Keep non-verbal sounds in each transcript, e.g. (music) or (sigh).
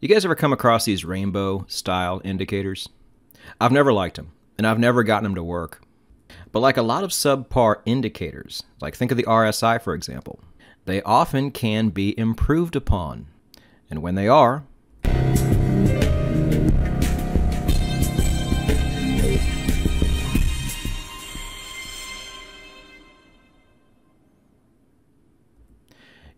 You guys ever come across these rainbow style indicators? I've never liked them, and I've never gotten them to work. But like a lot of subpar indicators, like think of the RSI for example, they often can be improved upon. And when they are,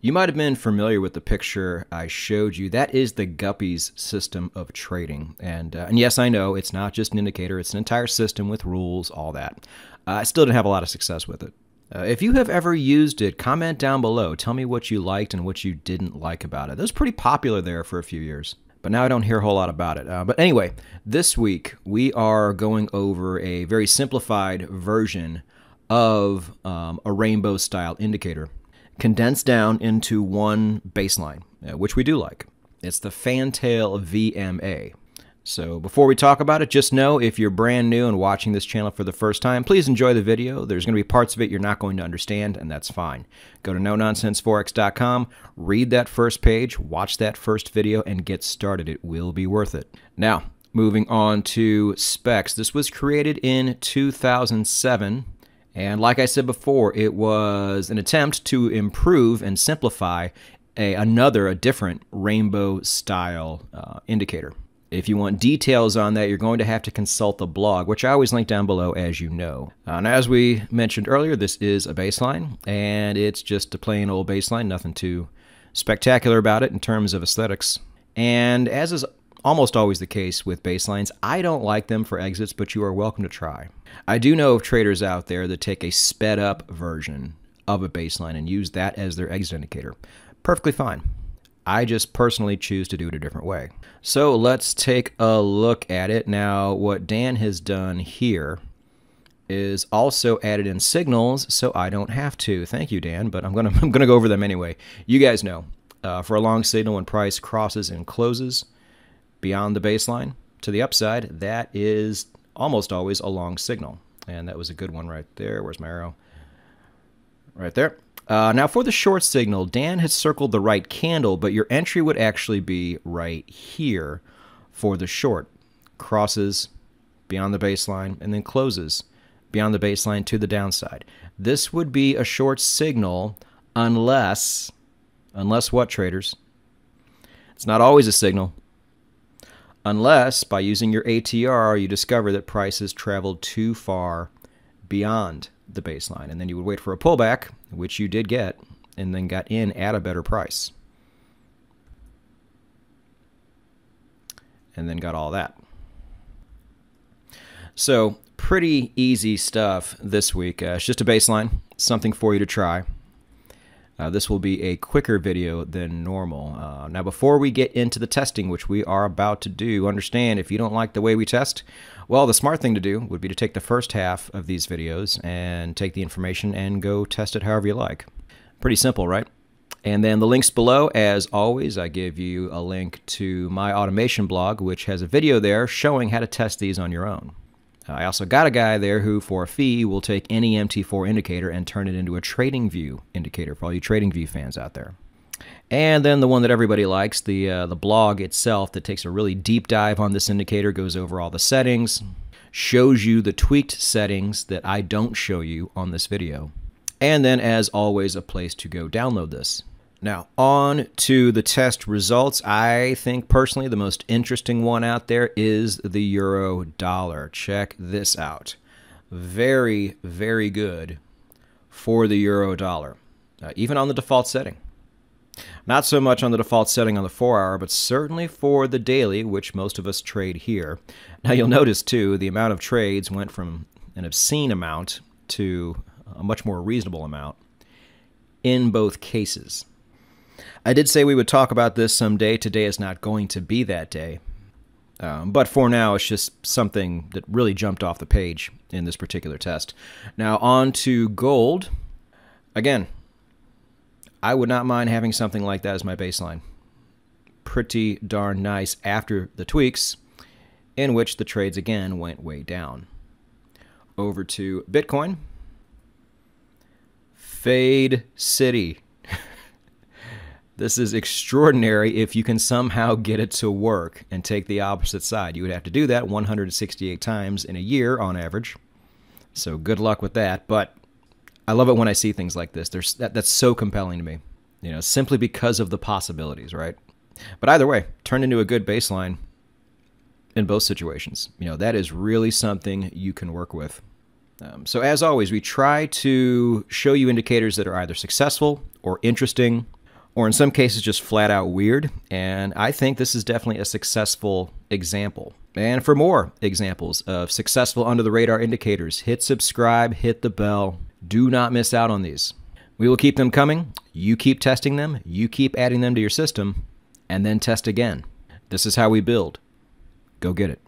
You might have been familiar with the picture I showed you. That is the Guppy's system of trading. And, uh, and yes, I know it's not just an indicator, it's an entire system with rules, all that. Uh, I still didn't have a lot of success with it. Uh, if you have ever used it, comment down below. Tell me what you liked and what you didn't like about it. It was pretty popular there for a few years, but now I don't hear a whole lot about it. Uh, but anyway, this week we are going over a very simplified version of um, a rainbow style indicator condensed down into one baseline, uh, which we do like. It's the Fantail VMA. So before we talk about it, just know if you're brand new and watching this channel for the first time, please enjoy the video. There's going to be parts of it you're not going to understand, and that's fine. Go to nononsenseforex.com, read that first page, watch that first video, and get started. It will be worth it. Now, moving on to specs. This was created in 2007 and like I said before, it was an attempt to improve and simplify a, another, a different rainbow style uh, indicator. If you want details on that, you're going to have to consult the blog, which I always link down below, as you know. Uh, and as we mentioned earlier, this is a baseline, and it's just a plain old baseline, nothing too spectacular about it in terms of aesthetics. And as is almost always the case with baselines. I don't like them for exits, but you are welcome to try. I do know of traders out there that take a sped up version of a baseline and use that as their exit indicator. Perfectly fine. I just personally choose to do it a different way. So let's take a look at it. Now, what Dan has done here is also added in signals so I don't have to. Thank you, Dan, but I'm to (laughs) I'm gonna go over them anyway. You guys know, uh, for a long signal when price crosses and closes, beyond the baseline to the upside, that is almost always a long signal. And that was a good one right there. Where's my arrow? Right there. Uh, now for the short signal, Dan has circled the right candle, but your entry would actually be right here for the short. Crosses beyond the baseline and then closes beyond the baseline to the downside. This would be a short signal unless, unless what traders? It's not always a signal unless by using your ATR you discover that prices traveled too far beyond the baseline. And then you would wait for a pullback, which you did get, and then got in at a better price. And then got all that. So, pretty easy stuff this week. Uh, it's just a baseline, something for you to try. Uh, this will be a quicker video than normal. Uh, now, before we get into the testing, which we are about to do, understand if you don't like the way we test, well, the smart thing to do would be to take the first half of these videos and take the information and go test it however you like. Pretty simple, right? And then the links below, as always, I give you a link to my automation blog, which has a video there showing how to test these on your own. I also got a guy there who, for a fee, will take any MT4 indicator and turn it into a Trading View indicator for all you Trading View fans out there. And then the one that everybody likes, the uh, the blog itself, that takes a really deep dive on this indicator, goes over all the settings, shows you the tweaked settings that I don't show you on this video, and then, as always, a place to go download this. Now, on to the test results. I think personally the most interesting one out there is the euro dollar. Check this out. Very, very good for the euro dollar, uh, even on the default setting. Not so much on the default setting on the 4 hour, but certainly for the daily, which most of us trade here. Now, you'll notice too, the amount of trades went from an obscene amount to a much more reasonable amount in both cases. I did say we would talk about this someday. Today is not going to be that day. Um, but for now, it's just something that really jumped off the page in this particular test. Now, on to gold. Again, I would not mind having something like that as my baseline. Pretty darn nice after the tweaks, in which the trades again went way down. Over to Bitcoin. Fade City. This is extraordinary if you can somehow get it to work and take the opposite side. You would have to do that 168 times in a year on average. So good luck with that. But I love it when I see things like this. There's that, that's so compelling to me. You know, simply because of the possibilities, right? But either way, turned into a good baseline in both situations. You know, that is really something you can work with. Um, so as always, we try to show you indicators that are either successful or interesting or in some cases just flat out weird. And I think this is definitely a successful example. And for more examples of successful under the radar indicators, hit subscribe, hit the bell. Do not miss out on these. We will keep them coming. You keep testing them, you keep adding them to your system, and then test again. This is how we build. Go get it.